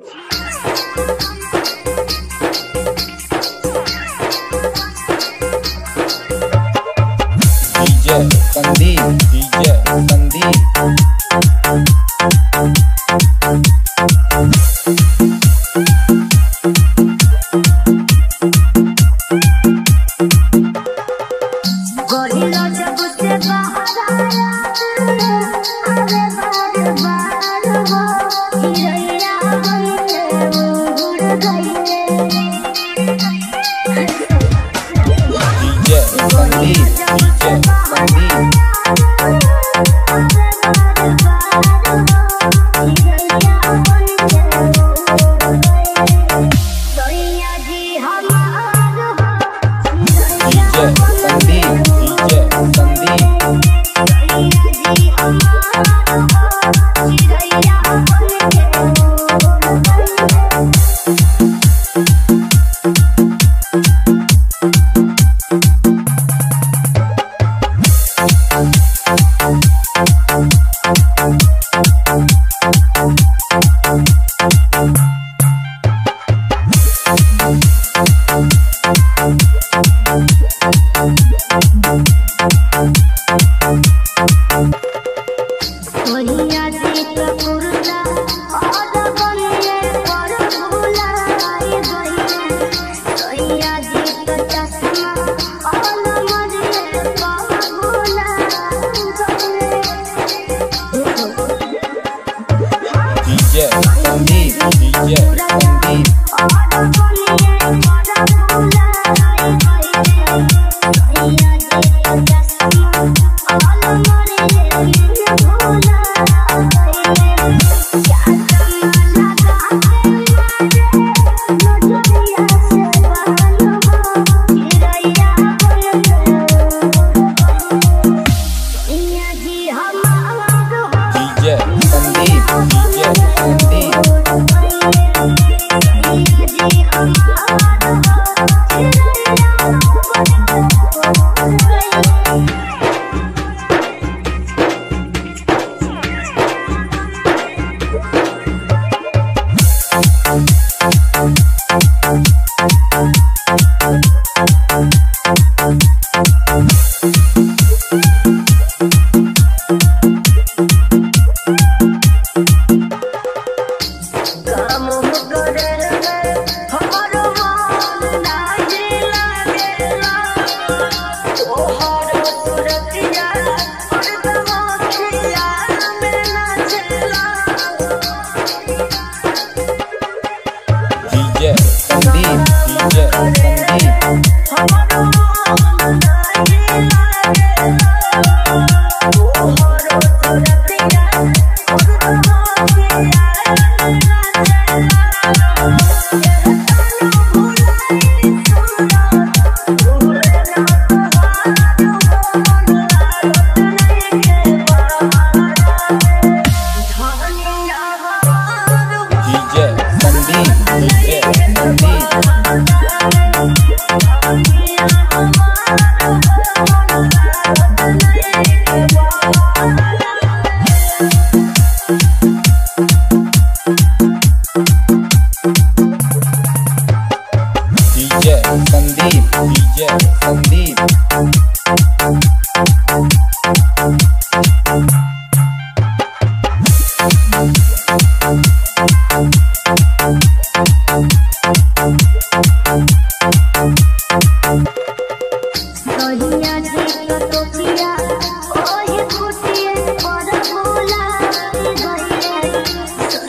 Thank you. Sandeep, 啊。Yeah.